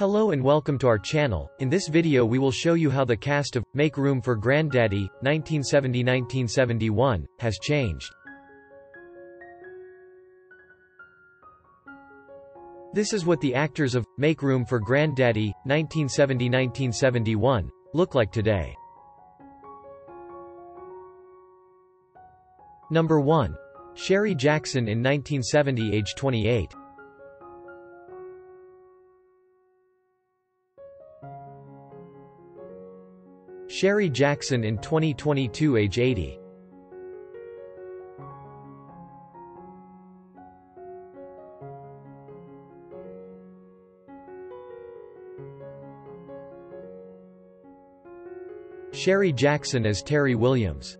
Hello and welcome to our channel. In this video we will show you how the cast of Make Room for Granddaddy 1970-1971 has changed. This is what the actors of Make Room for Granddaddy 1970-1971 look like today. Number 1. Sherry Jackson in 1970 age 28. Sherry Jackson in 2022 age 80. Sherry Jackson as Terry Williams.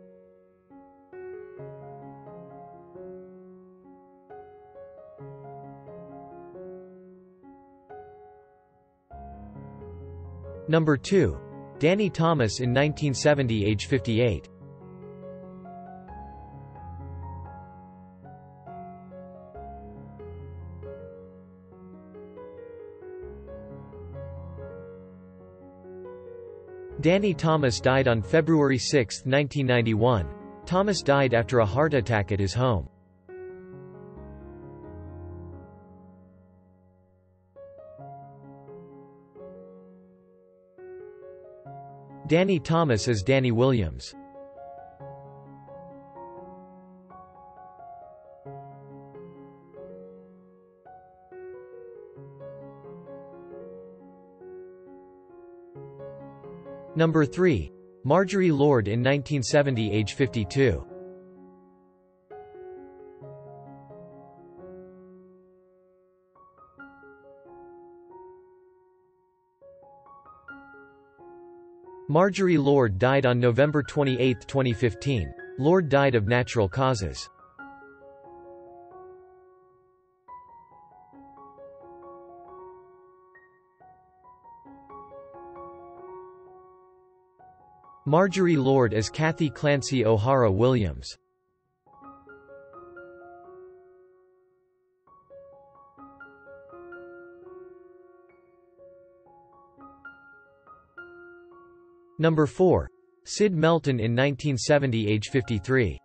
Number 2. Danny Thomas in 1970 age 58. Danny Thomas died on February 6, 1991. Thomas died after a heart attack at his home. Danny Thomas as Danny Williams. Number 3. Marjorie Lord in 1970 age 52. Marjorie Lord died on November 28, 2015. Lord died of natural causes. Marjorie Lord as Kathy Clancey O'Hara Williams. Number 4. Sid Melton in 1970 age 53.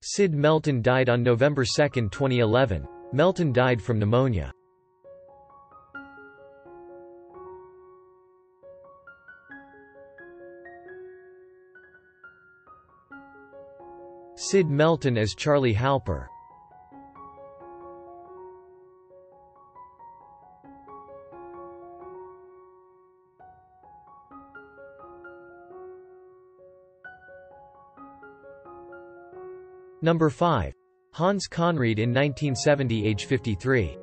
Sid Melton died on November 2, 2011. Melton died from pneumonia. Sid Melton as Charlie Halper. Number 5. Hans Conried in 1970 age 53.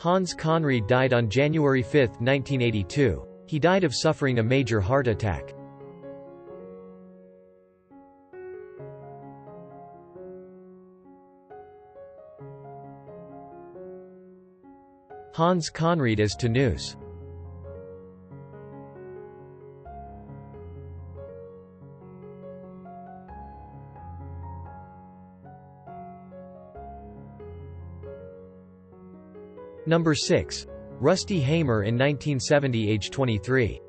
Hans Conried died on January 5, 1982. He died of suffering a major heart attack. Hans Conried as Tonoose. Number 6. Rusty Hamer in 1970 age 23.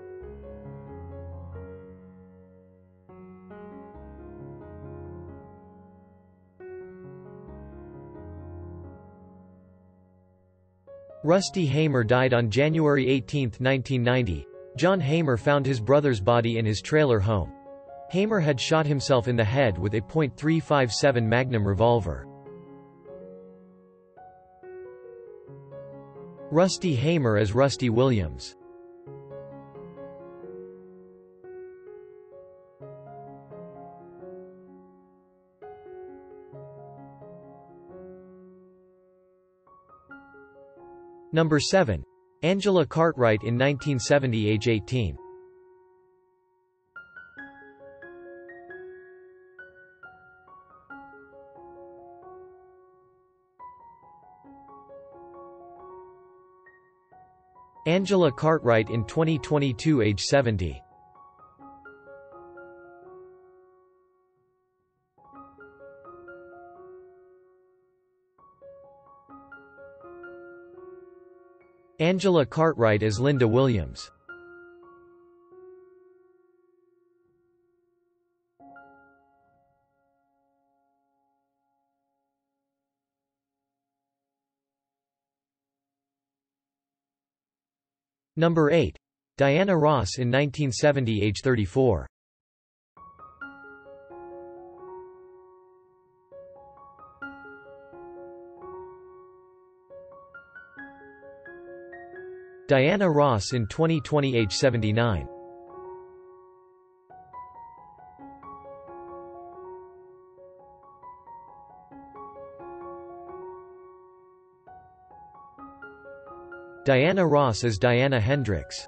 Rusty Hamer died on January 18, 1990. John Hamer found his brother's body in his trailer home. Hamer had shot himself in the head with a .357 Magnum revolver. Rusty Hamer as Rusty Williams. Number 7. Angela Cartwright in 1970 age 18. Angela Cartwright in 2022 age 70. Angela Cartwright as Linda Williams. Number 8. Diana Ross in 1970 age 34. Diana Ross in 2020 age 79. Diana Ross as Diana Hendricks.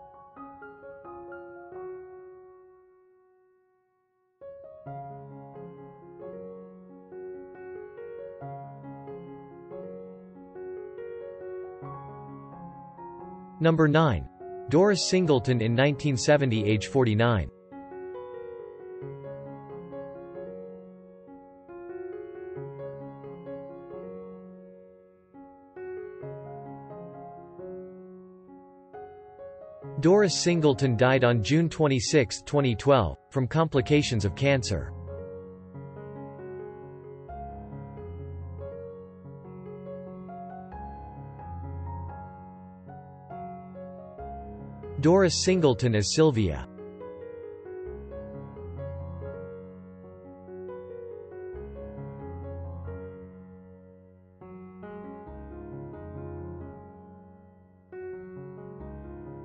Number 9. Doris Singleton in 1970 age 49. Doris Singleton died on June 26, 2012, from complications of cancer. Doris Singleton as Sylvia.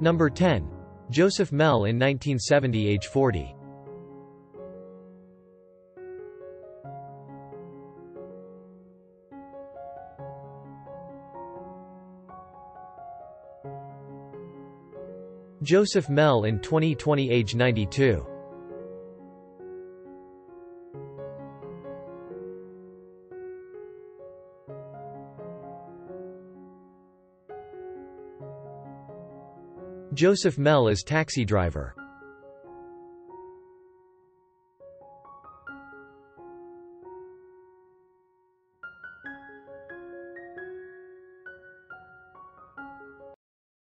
Number 10. Joseph Mell in 1970 age 40. Joseph Mell in 2020 age 92. Joseph Mell as taxi driver.